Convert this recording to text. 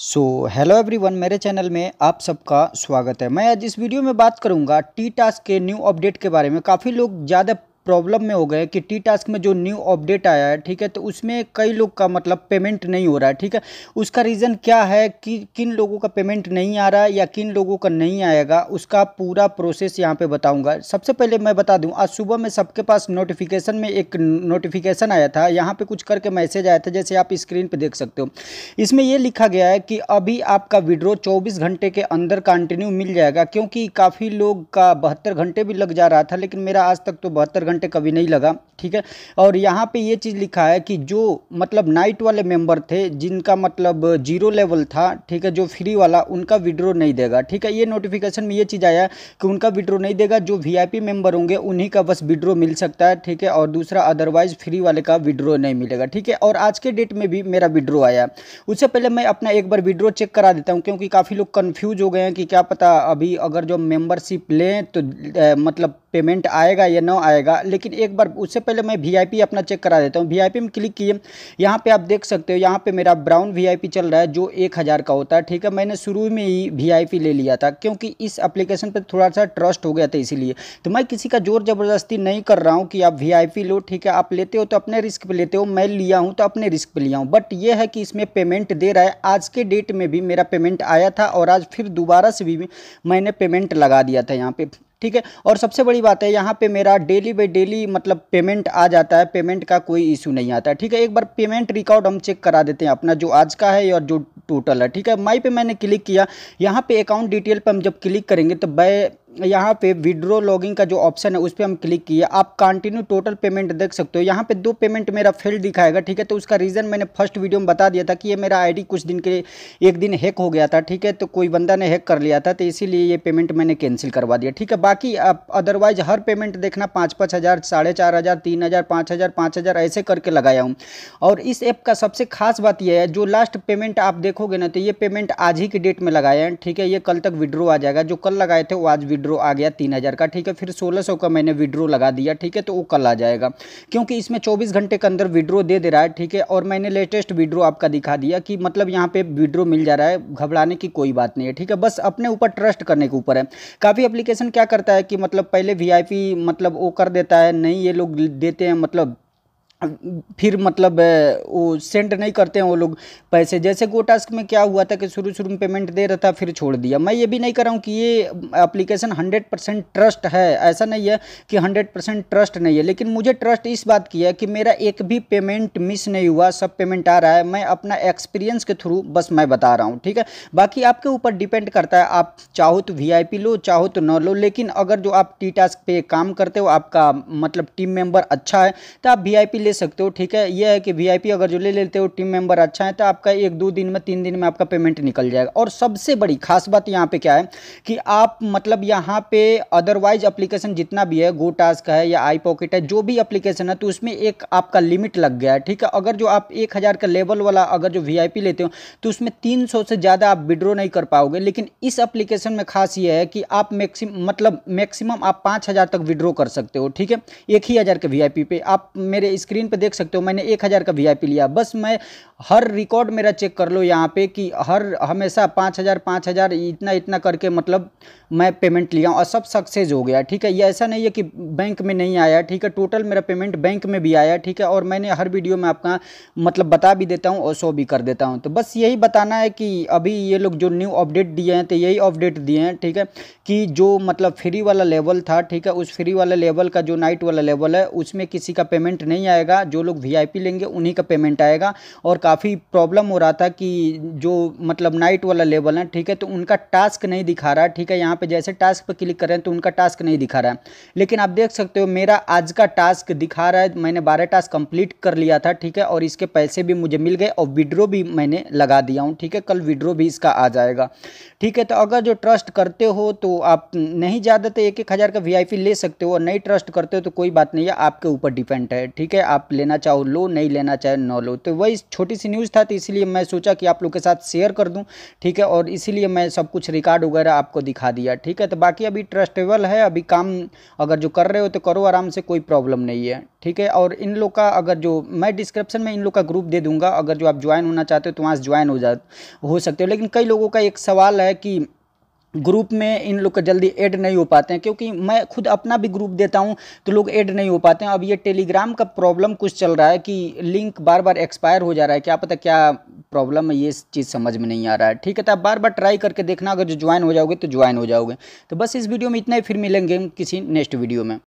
सो hello everyone मेरे channel में आप सबका स्वागत है। मैं आज इस वीडियो में बात करूँगा टी टास्क के न्यू अपडेट के बारे में। काफ़ी लोग ज़्यादा प्रॉब्लम में हो गए कि टी टास्क में जो न्यू अपडेट आया है, ठीक है तो उसमें कई लोग का मतलब पेमेंट नहीं हो रहा है, ठीक है। उसका रीज़न क्या है कि किन लोगों का पेमेंट नहीं आ रहा है या किन लोगों का नहीं आएगा, उसका पूरा प्रोसेस यहाँ पे बताऊँगा। सबसे पहले मैं बता दूँ, आज सुबह में सबके पास नोटिफिकेशन में एक नोटिफिकेशन आया था, यहाँ पर कुछ करके मैसेज आया था, जैसे आप स्क्रीन पर देख सकते हो। इसमें यह लिखा गया है कि अभी आपका विड्रो चौबीस घंटे के अंदर कंटिन्यू मिल जाएगा, क्योंकि काफ़ी लोग का बहत्तर घंटे भी लग जा रहा था, लेकिन मेरा आज तक तो बहत्तर घंटे कभी नहीं लगा, ठीक है? और यहाँ पे ये चीज़ लिखा है कि जो मतलब नाइट वाले मेंबर थे, जिनका मतलब ज़ीरो लेवल था, ठीक है, जो फ्री वाला, उनका विड्रो नहीं देगा, ठीक है? ये नोटिफिकेशन में ये चीज़ आया कि उनका विड्रो नहीं देगा, जो वीआईपी मेंबर होंगे, उन्हीं का बस विड्रो मिल सकता है, ठीक है? और दूसरा अदरवाइज़ फ्री वाले का विड्रो नहीं मिलेगा, ठीक है? और आज के डेट में भी मेरा विड्रो आया। उससे पहले मैं अपना एक बार विड्रो चेक करा देता हूँ, क्योंकि काफ़ी लोग कन्फ्यूज़ हो गए हैं कि क्या पता अभी अगर जो मेम्बरशिप लें तो मतलब पेमेंट आएगा या ना आएगा लेकिन एक बार उससे पहले मैं वी अपना चेक करा देता हूँ। वी में क्लिक किए। यहाँ पे आप देख सकते हो, यहाँ पे मेरा ब्राउन वी चल रहा है, जो एक हज़ार का होता है, ठीक है? मैंने शुरू में ही वी ले लिया था, क्योंकि इस एप्लीकेशन पर थोड़ा सा ट्रस्ट हो गया था इसीलिए। तो मैं किसी का ज़ोर ज़बरदस्ती नहीं कर रहा हूँ कि आप वीआईपी लो, ठीक है? आप लेते हो तो अपने रिस्क पर लेते हो, मैं लिया हूँ तो अपने रिस्क पर लिया हूँ। बट ये है कि इसमें पेमेंट दे रहा है। आज के डेट में भी मेरा पेमेंट आया था और आज फिर दोबारा से भी मैंने पेमेंट लगा दिया था यहाँ पे। ठीक है? और सबसे बड़ी बात है, यहाँ पे मेरा डेली बाई डेली मतलब पेमेंट आ जाता है पेमेंट का कोई इशू नहीं आता ठीक है? एक बार पेमेंट रिकॉर्ड हम चेक करा देते हैं अपना, जो आज का है और जो टोटल है, ठीक है? माई पे मैंने क्लिक किया, यहाँ पे अकाउंट डिटेल पर हम जब क्लिक करेंगे तो बै यहाँ पे विड्रो लॉगिंग का जो ऑप्शन है, उस पर हम क्लिक किए। आप कंटिन्यू टोटल पेमेंट देख सकते हो। यहाँ पे दो पेमेंट मेरा फेल दिखाएगा, ठीक है? तो उसका रीज़न मैंने फ़र्स्ट वीडियो में बता दिया था कि ये मेरा आईडी कुछ दिन के एक दिन हैक हो गया था, ठीक है? तो कोई बंदा ने हैक कर लिया था तो इसीलिए ये पेमेंट मैंने कैंसिल करवा दिया, ठीक है? बाकी अदरवाइज़ हर पेमेंट देखना पाँच पाँच हज़ार, साढ़े चार हज़ार, तीन हज़ार, पाँच हज़ार पाँच हज़ार, ऐसे करके लगाया हूँ। और इस ऐप का सबसे खास बात यह है, जो लास्ट पेमेंट आप देखोगे ना तो ये पेमेंट आज ही की डेट में लगाए हैं, ठीक है? ये कल तक विड्रो आ जाएगा। जो कल लगाए थे, वो आज विड्रो आ गया तीन हज़ार का, ठीक है? फिर सोलह सौ का मैंने विड्रो लगा दिया, ठीक है? तो वो कल आ जाएगा। क्योंकि इसमें चौबीस घंटे के अंदर विड्रो दे दे रहा है, ठीक है? और मैंने लेटेस्ट विड्रो आपका दिखा दिया कि मतलब यहाँ पे विड्रो मिल जा रहा है, घबराने की कोई बात नहीं है, ठीक है? बस अपने ऊपर ट्रस्ट करने के ऊपर है। काफ़ी एप्लीकेशन क्या करता है कि मतलब पहले वीआईपी मतलब वो कर देता है, नहीं, ये लोग देते हैं मतलब फिर मतलब वो सेंड नहीं करते हैं वो लोग पैसे। जैसे गो टास्क में क्या हुआ था कि शुरू शुरू में पेमेंट दे रहा था, फिर छोड़ दिया। मैं ये भी नहीं कर रहा हूँ कि ये एप्लीकेशन हंड्रेड परसेंट ट्रस्ट है। ऐसा नहीं है कि हंड्रेड परसेंट ट्रस्ट नहीं है, लेकिन मुझे ट्रस्ट इस बात की है कि मेरा एक भी पेमेंट मिस नहीं हुआ, सब पेमेंट आ रहा है। मैं अपना एक्सपीरियंस के थ्रू बस मैं बता रहा हूँ, ठीक है? बाकी आपके ऊपर डिपेंड करता है। आप चाहो तो वीआईपी लो, चाहो तो न लो, लेकिन अगर जो आप टी टास्क पे काम करते हो, आपका मतलब टीम मेंबर अच्छा है तो आप वी ले सकते हो, ठीक है? ये है कि वीआईपी अगर जो ले लेते हो टीम मेंबर अच्छा है तो आपका एक, दो दिन में, तीन दिन में आपका पेमेंट निकल जाएगा। और सबसे बड़ी खास बात यहाँ पे क्या है कि आप मतलब यहाँ पे अदरवाइज़ अप्लीकेशन जितना भी है गो टास्क है या आई पॉकेट है, जो भी अप्लीकेशन है तो उसमें एक आपका लिमिट लग गया है, ठीक है? अगर जो आप एक हज़ार का लेवल वाला अगर जो वीआईपी लेते हो तो उसमें तीन सौ से ज़्यादा आप विड्रो नहीं कर पाओगे। लेकिन इस अप्लीकेशन में खास ये है कि आप मैक्सिम मतलब मैक्सिमम आप पाँच हज़ार तक विड्रो कर सकते हो, ठीक है? एक ही हज़ार के वी पे। आप मेरे स्क्रीन स्क्रीन पे देख सकते हो, मैंने एक हज़ार का वी लिया। बस मैं हर रिकॉर्ड मेरा चेक कर लो यहाँ पे कि हर, हमेशा पाँच हज़ार पाँच हज़ार इतना इतना करके मतलब मैं पेमेंट लिया और सब सक्सेस हो गया, ठीक है? ये ऐसा नहीं है कि बैंक में नहीं आया, ठीक है? टोटल मेरा पेमेंट बैंक में भी आया, ठीक है? और मैंने हर वीडियो में आपका मतलब बता भी देता हूँ और शो भी कर देता हूँ। तो बस यही बताना है कि अभी ये लोग जो न्यू अपडेट दिए हैं तो यही अपडेट दिए हैं, ठीक है? कि जो मतलब फ्री वाला लेवल था, ठीक है? उस फ्री वाला लेवल का, जो नाइट वाला लेवल है, उसमें किसी का पेमेंट नहीं आएगा। जो लोग वीआईपी लेंगे उन्हीं का पेमेंट आएगा। और काफ़ी प्रॉब्लम हो रहा था कि जो मतलब नाइट वाला लेवल है, ठीक है तो उनका टास्क नहीं दिखा रहा है ठीक है, यहाँ पे जैसे टास्क पे क्लिक करें तो उनका टास्क नहीं दिखा रहा है। लेकिन आप देख सकते हो, मेरा आज का टास्क दिखा रहा है, मैंने बारह टास्क कंप्लीट कर लिया था, ठीक है, और इसके पैसे भी मुझे मिल गए, और विड्रो भी मैंने लगा दिया हूँ, ठीक है, कल विड्रो भी इसका आ जाएगा। ठीक है तो अगर जो ट्रस्ट करते हो तो आप नहीं ज़्यादा तो एक एक हज़ार का वीआईपी ले सकते हो, और नहीं ट्रस्ट करते हो तो कोई बात नहीं है, आपके ऊपर डिपेंड है, ठीक है, आप आप लेना चाहो, लो, नहीं लेना चाहे, न लो। तो वही छोटी सी न्यूज़ था तो इसीलिए मैं सोचा कि आप लोग के साथ शेयर कर दूँ, ठीक है? और इसीलिए मैं सब कुछ रिकॉर्ड वगैरह आपको दिखा दिया, ठीक है? तो बाकी अभी ट्रस्टेबल है, अभी काम अगर जो कर रहे हो तो करो, आराम से कोई प्रॉब्लम नहीं है, ठीक है? और इन लोग का अगर जो, मैं डिस्क्रिप्शन में इन लोग का ग्रुप दे दूँगा, अगर जो आप ज्वाइन होना चाहते हो तो वहाँ से ज्वाइन हो जा, हो सकते हो। लेकिन कई लोगों का एक सवाल है कि ग्रुप में इन लोग का जल्दी ऐड नहीं हो पाते हैं, क्योंकि मैं खुद अपना भी ग्रुप देता हूँ तो लोग ऐड नहीं हो पाते हैं। अब ये टेलीग्राम का प्रॉब्लम कुछ चल रहा है कि लिंक बार बार एक्सपायर हो जा रहा है। क्या पता क्या प्रॉब्लम है, ये चीज़ समझ में नहीं आ रहा है। ठीक है तो आप बार बार ट्राई करके देखना, अगर जो ज्वाइन हो जाओगे तो ज्वाइन हो जाओगे। तो बस इस वीडियो में इतना ही, फिर मिलेंगे किसी नेक्स्ट वीडियो में।